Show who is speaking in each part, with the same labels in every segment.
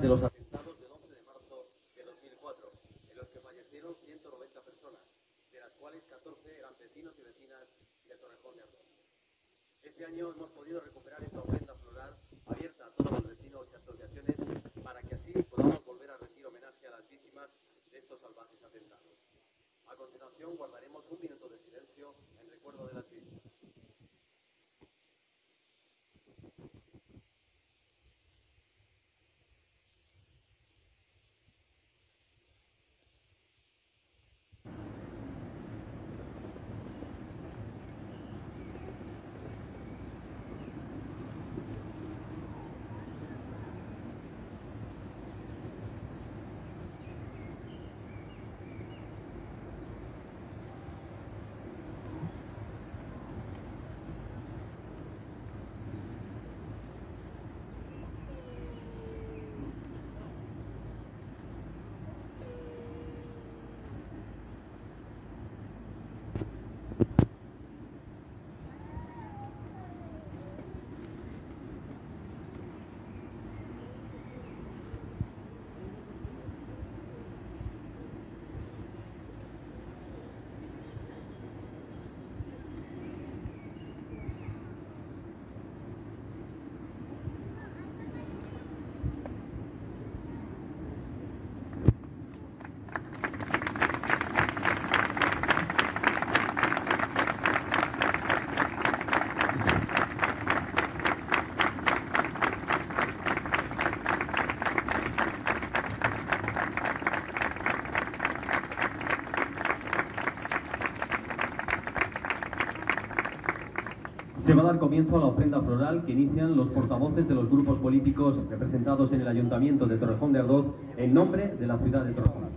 Speaker 1: de los atentados del 11 de marzo de 2004, en los que fallecieron 190 personas, de las cuales 14 eran vecinos y vecinas de Torrejón de Ardoz. Este año hemos podido recuperar esta ofrenda floral abierta a todos los vecinos y asociaciones para que así podamos volver a rendir homenaje a las víctimas de estos salvajes atentados. A continuación guardaremos un minuto de silencio en recuerdo de las Se va a dar comienzo a la ofrenda floral que inician los portavoces de los grupos políticos representados en el Ayuntamiento de Torrejón de Ardoz en nombre de la ciudad de Torrejón.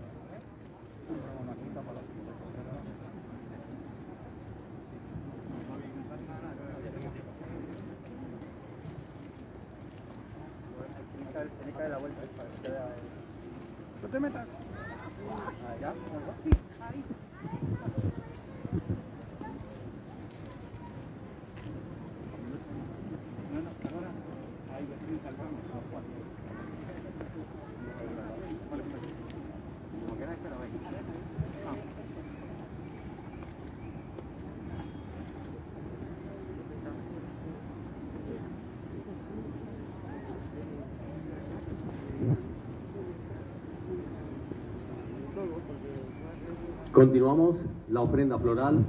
Speaker 1: Continuamos la ofrenda floral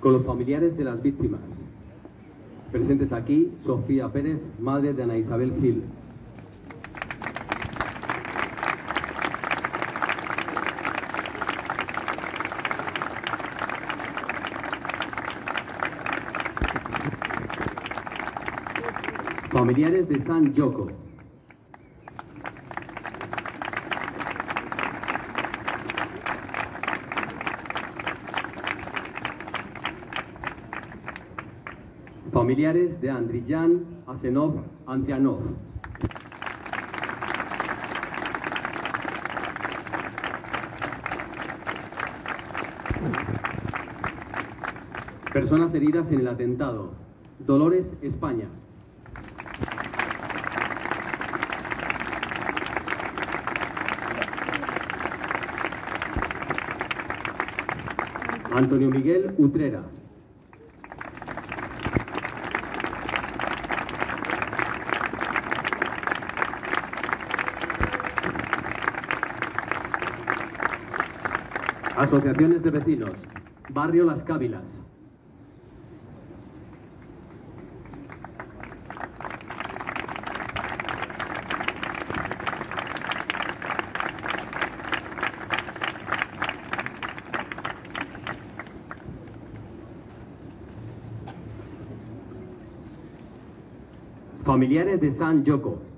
Speaker 1: con los familiares de las víctimas. Presentes aquí, Sofía Pérez, madre de Ana Isabel Gil. Familiares de San Yoko. De Andriyan Asenov Antianov. Personas heridas en el atentado. Dolores, España. Antonio Miguel Utrera. Asociaciones de vecinos. Barrio Las Cávilas. Familiares de San Yoko.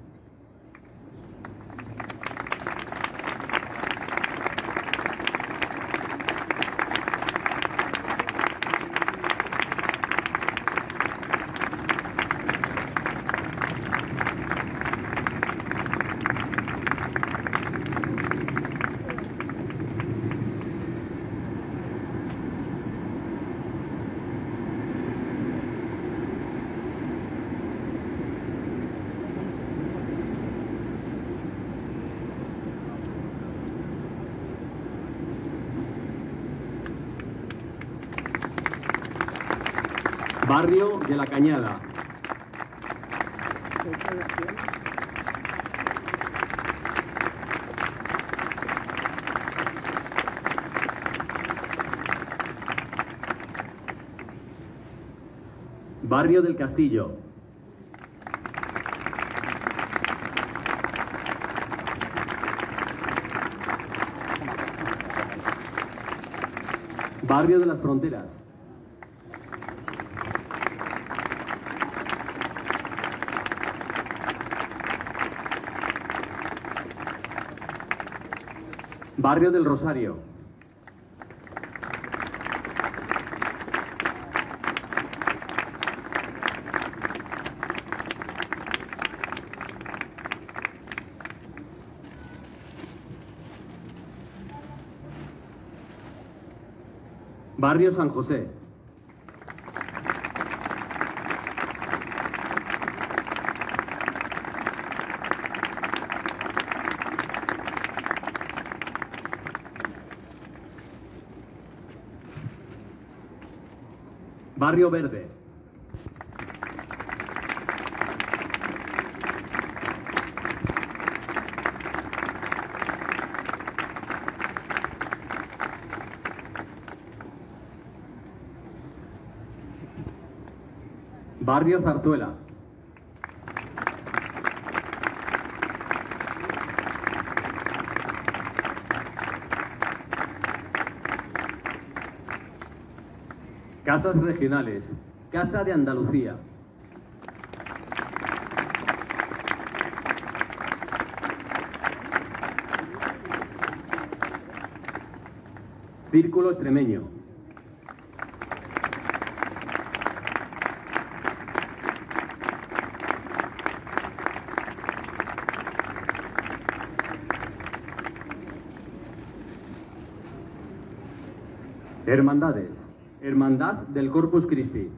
Speaker 1: Barrio de la Cañada. Barrio del Castillo. Barrio de las Fronteras. Barrio del Rosario. Barrio San José. Barrio Verde. Barrio Zarzuela. Casas regionales. Casa de Andalucía. Círculo extremeño. Hermandades. Hermandad del Corpus Christi.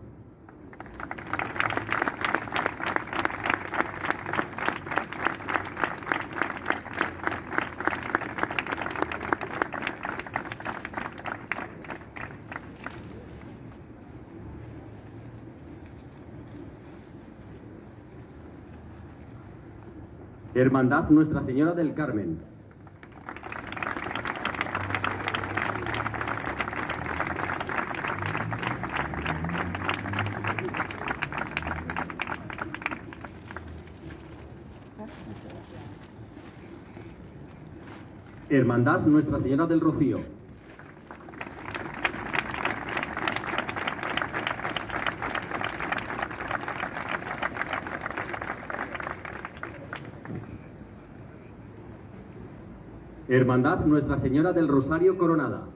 Speaker 1: Hermandad Nuestra Señora del Carmen. Hermandad Nuestra Señora del Rocío. Hermandad Nuestra Señora del Rosario Coronada.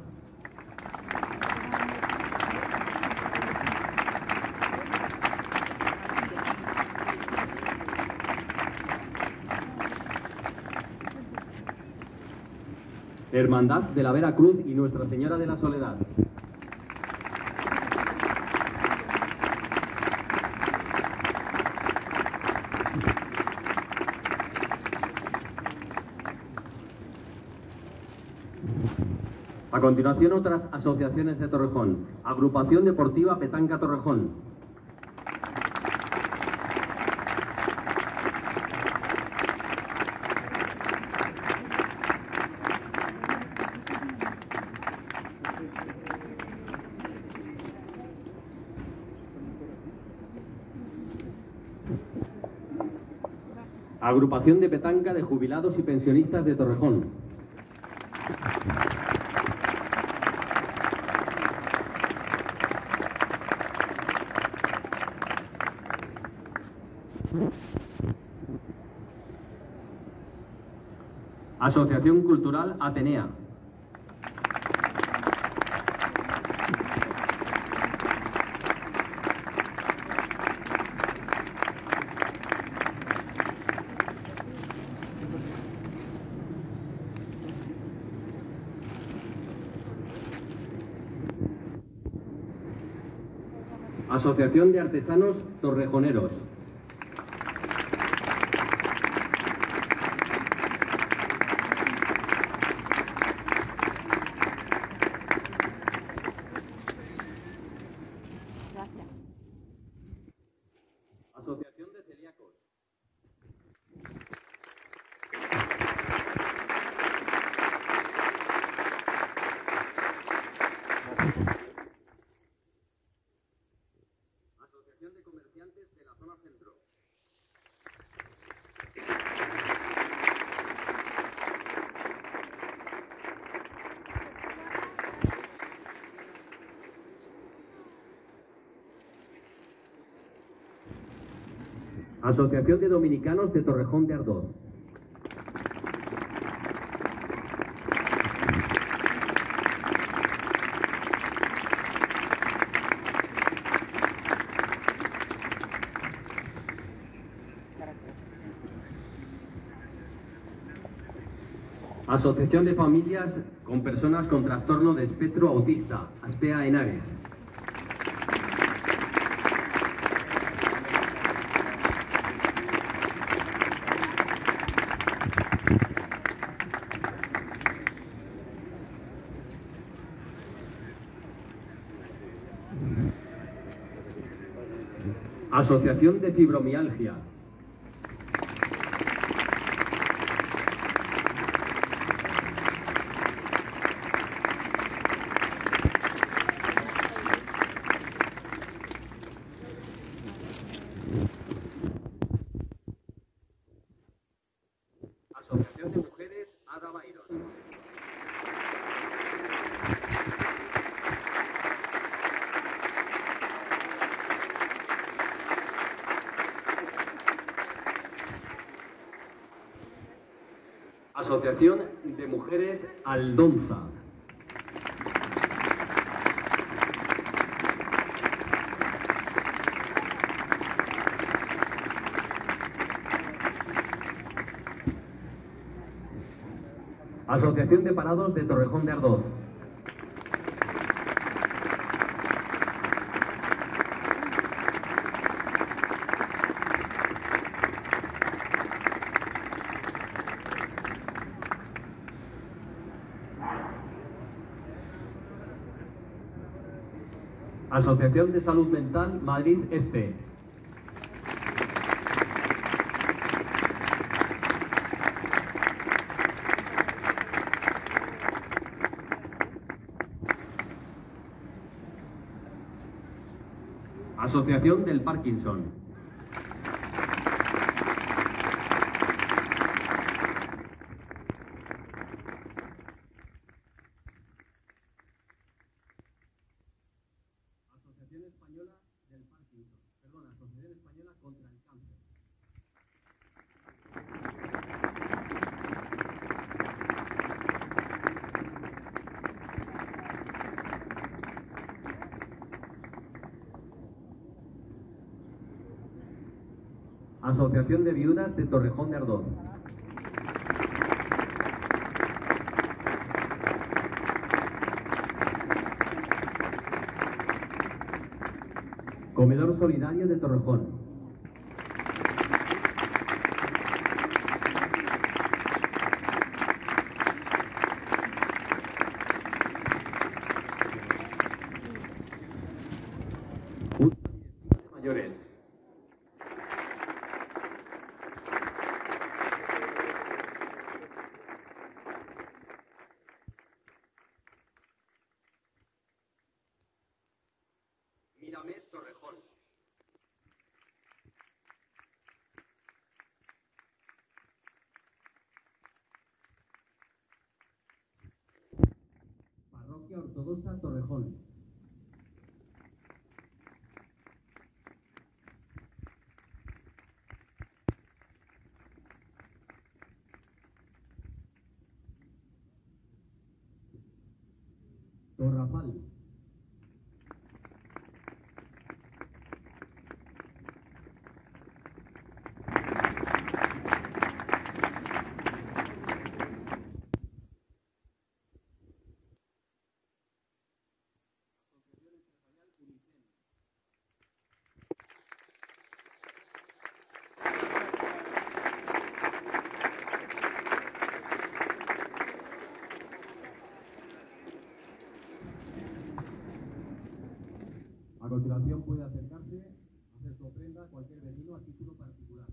Speaker 1: Hermandad de la Vera Cruz y Nuestra Señora de la Soledad. A continuación otras asociaciones de Torrejón. Agrupación Deportiva Petanca Torrejón. Agrupación de Petanca de Jubilados y Pensionistas de Torrejón. Asociación Cultural Atenea. Asociación de Artesanos Torrejoneros. Asociación de Dominicanos de Torrejón de Ardoz. Asociación de Familias con Personas con Trastorno de Espectro Autista, Aspea Henares. Asociación de Fibromialgia. Asociación de Mujeres Ada Byron. Asociación de Mujeres Aldonza. Asociación de Parados de Torrejón de Ardoz. Asociación de Salud Mental Madrid Este. Asociación del Parkinson. Asociación Española del Parkinson. Perdón, Asociación Española contra el Cáncer. Asociación de Viudas de Torrejón de Ardoz. Comedor Solidario de Torrejón. Ortodoxa Torrejón. Torrafal. A continuación puede acercarse hacer su ofrenda cualquier vecino a título particular.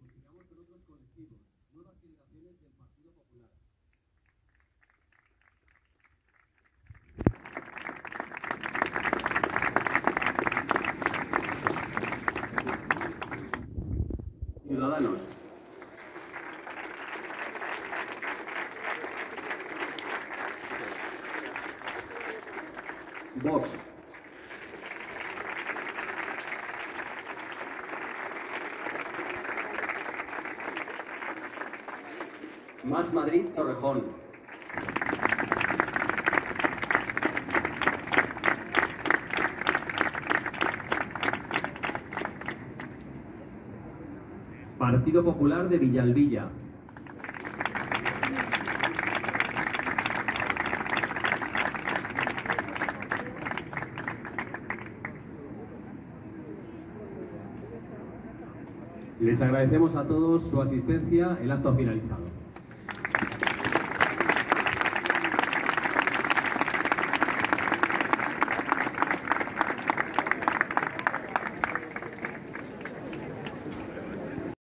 Speaker 1: Continuamos con otros colectivos, nuevas generaciones del Partido Popular. Ciudadanos. Vox. Más Madrid, Torrejón. Partido Popular de Villalvilla. Les agradecemos a todos su asistencia. El acto ha finalizado.